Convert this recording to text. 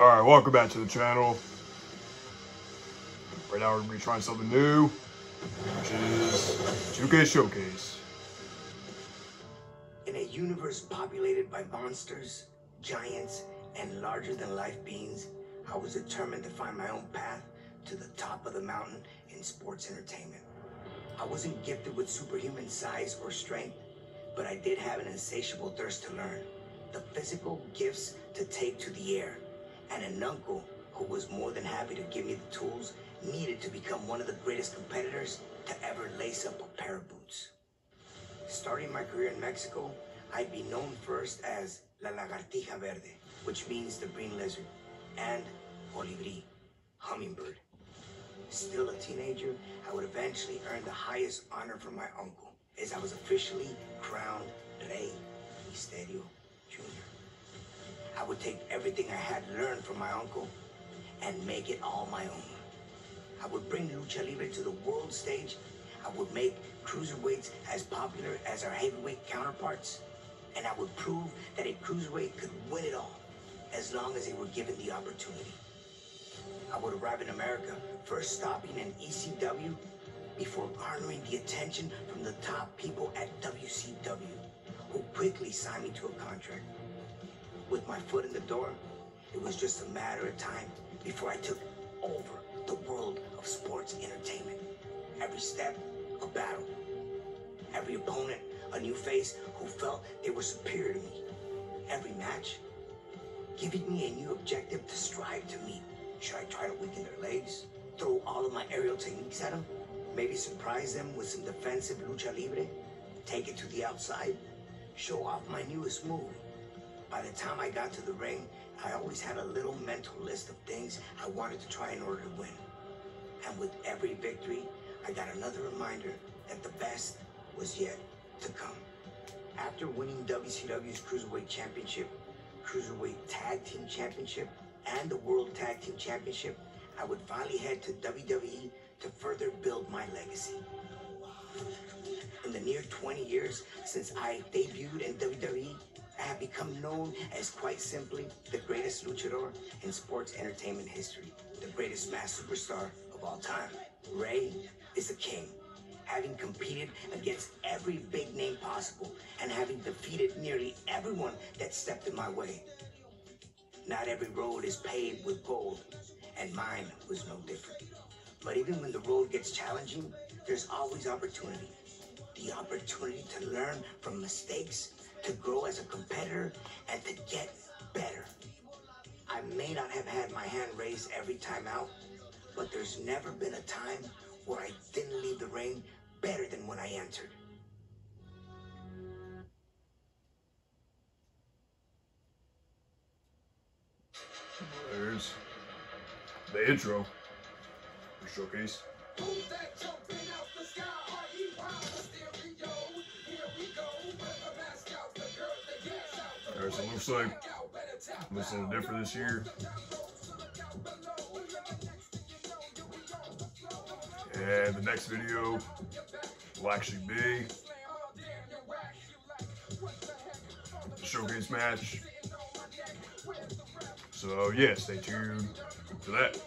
Alright, welcome back to the channel. Right now we're to be trying something new, which is 2K Showcase. In a universe populated by monsters, giants, and larger-than-life beings, I was determined to find my own path to the top of the mountain in sports entertainment. I wasn't gifted with superhuman size or strength, but I did have an insatiable thirst to learn. The physical gifts to take to the air, and an uncle who was more than happy to give me the tools needed to become one of the greatest competitors to ever lace up a pair of boots. Starting my career in Mexico, I'd be known first as La Lagartija Verde, which means the green lizard, and Colibri, hummingbird. Still a teenager, I would eventually earn the highest honor from my uncle, as I was officially crowned Rey Misterio Jr. I would take everything I had learned from my uncle and make it all my own. I would bring Lucha Libre to the world stage. I would make cruiserweights as popular as our heavyweight counterparts. And I would prove that a cruiserweight could win it all, as long as they were given the opportunity. I would arrive in America, first stopping in ECW, before garnering the attention from the top people at WCW, who quickly signed me to a contract. With my foot in the door, it was just a matter of time before I took over the world of sports entertainment. Every step, a battle. Every opponent, a new face who felt they were superior to me. Every match, giving me a new objective to strive to meet. Should I try to weaken their legs? Throw all of my aerial techniques at them? Maybe surprise them with some defensive lucha libre? Take it to the outside? Show off my newest move? By the time I got to the ring, I always had a little mental list of things I wanted to try in order to win. And with every victory, I got another reminder that the best was yet to come. After winning WCW's Cruiserweight Championship, Cruiserweight Tag Team Championship, and the World Tag Team Championship, I would finally head to WWE to further build my legacy. In the near 20 years since I debuted in WWE, I have become known as quite simply the greatest luchador in sports entertainment history, the greatest mass superstar of all time. Rey is a king, having competed against every big name possible and having defeated nearly everyone that stepped in my way. Not every road is paved with gold, and mine was no different. But even when the road gets challenging, there's always opportunity. The opportunity to learn from mistakes, to grow as a competitor, and to get better. I may not have had my hand raised every time out, but there's never been a time where I didn't leave the ring better than when I entered. There's the intro for Showcase. Alright, so it looks like looks a little different this year. And the next video will actually be the showcase match. So yeah, stay tuned for that.